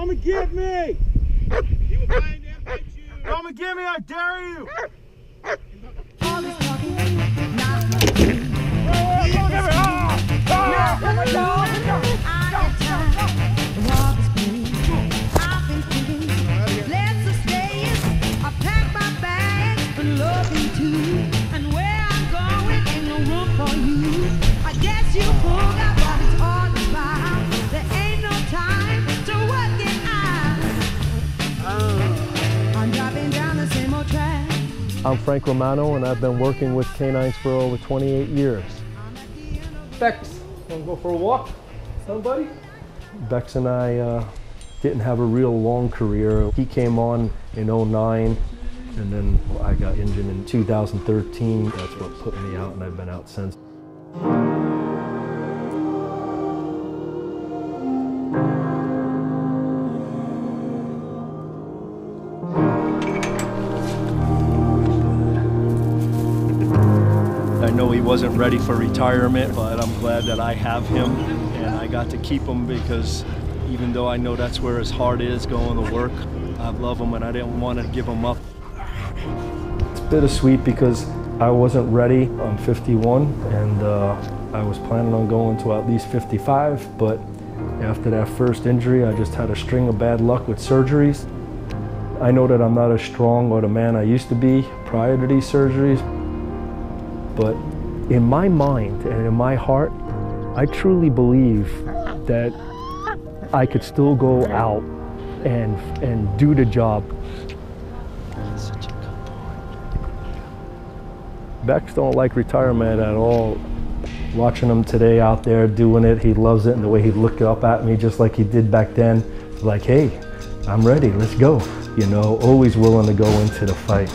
Come and get me! He will find and bite you. Come and get me, I dare you! I'm Frank Romano, and I've been working with canines for over 28 years. Becks, wanna go for a walk? Somebody? Becks and I uh, didn't have a real long career. He came on in 09, and then I got injured in 2013. That's what put me out, and I've been out since. Know he wasn't ready for retirement, but I'm glad that I have him and I got to keep him because even though I know that's where his heart is going to work, I love him and I didn't want to give him up. It's bittersweet because I wasn't ready. I'm 51 and uh, I was planning on going to at least 55, but after that first injury, I just had a string of bad luck with surgeries. I know that I'm not as strong or the man I used to be prior to these surgeries, but in my mind and in my heart, I truly believe that I could still go out and and do the job. Becks don't like retirement at all. Watching him today out there doing it, he loves it, and the way he looked up at me just like he did back then, like, hey, I'm ready, let's go. You know, always willing to go into the fight.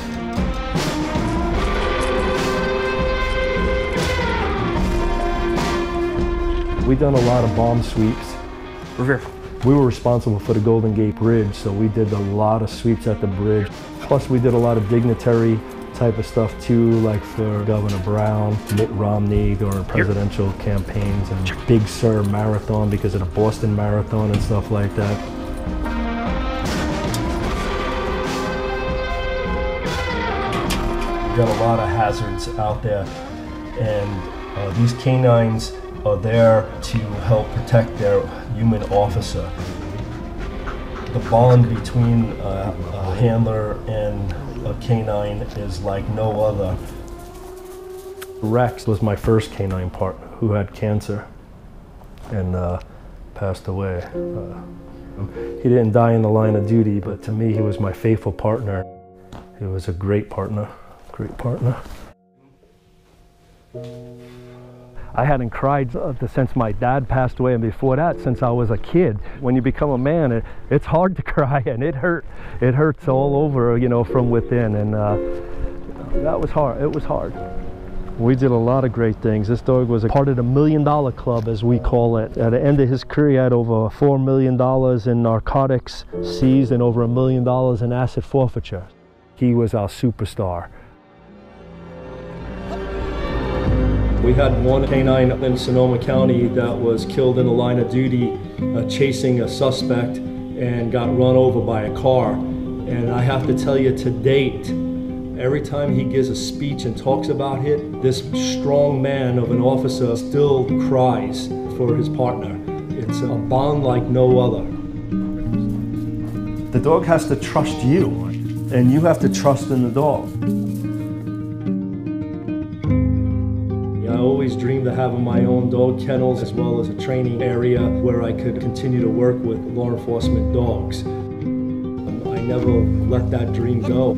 We done a lot of bomb sweeps. Revere. We were responsible for the Golden Gate Bridge, so we did a lot of sweeps at the bridge. Plus, we did a lot of dignitary type of stuff too, like for Governor Brown, Mitt Romney during presidential campaigns, and Big Sur Marathon because of the Boston Marathon and stuff like that. We've got a lot of hazards out there, and uh, these canines are there to help protect their human officer. The bond between uh, a handler and a canine is like no other. Rex was my first canine partner who had cancer and uh, passed away. Uh, he didn't die in the line of duty, but to me, he was my faithful partner. He was a great partner, great partner. I hadn't cried since my dad passed away, and before that, since I was a kid. When you become a man, it, it's hard to cry, and it hurt. It hurts all over, you know, from within, and uh, that was hard. It was hard. We did a lot of great things. This dog was a part of the Million Dollar Club, as we call it. At the end of his career, he had over four million dollars in narcotics seized and over a million dollars in asset forfeiture. He was our superstar. We had one canine in Sonoma County that was killed in the line of duty uh, chasing a suspect and got run over by a car. And I have to tell you, to date, every time he gives a speech and talks about it, this strong man of an officer still cries for his partner. It's a bond like no other. The dog has to trust you, and you have to trust in the dog. I always dreamed of having my own dog kennels as well as a training area where I could continue to work with law enforcement dogs. I never let that dream go.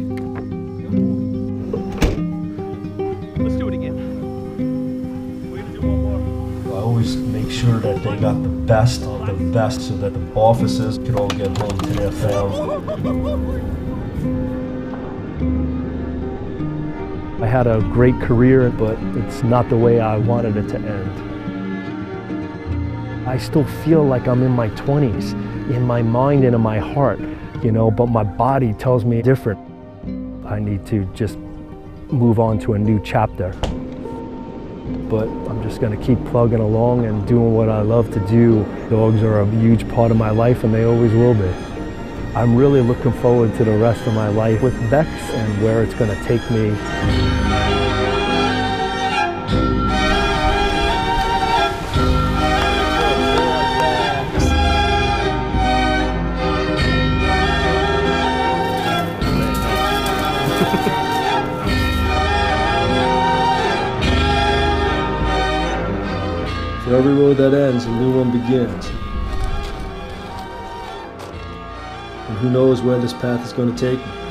Let's do it again. We're gonna do one more. I always make sure that they got the best of the best so that the officers could all get home to their family. I had a great career, but it's not the way I wanted it to end. I still feel like I'm in my 20s, in my mind and in my heart, you know, but my body tells me different. I need to just move on to a new chapter. but I'm just going to keep plugging along and doing what I love to do. Dogs are a huge part of my life and they always will be. I'm really looking forward to the rest of my life with Becks and where it's going to take me. For every road that ends, a new one begins. And who knows where this path is going to take me.